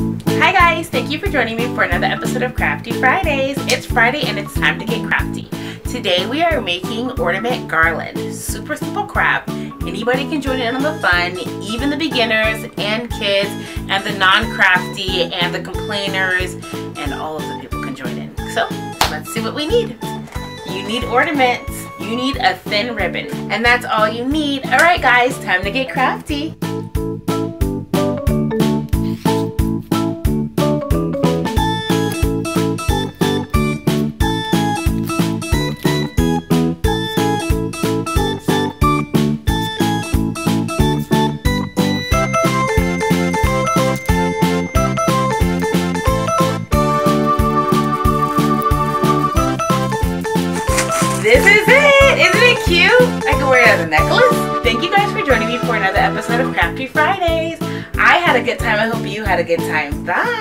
Hi guys, thank you for joining me for another episode of Crafty Fridays. It's Friday and it's time to get crafty. Today we are making ornament garland. Super simple craft. Anybody can join in on the fun, even the beginners and kids and the non-crafty and the complainers and all of the people can join in. So let's see what we need. You need ornaments. You need a thin ribbon. And that's all you need. Alright guys, time to get crafty. This is it! Isn't it cute? I can wear it as a necklace. Thank you guys for joining me for another episode of Crafty Fridays. I had a good time. I hope you had a good time. Bye!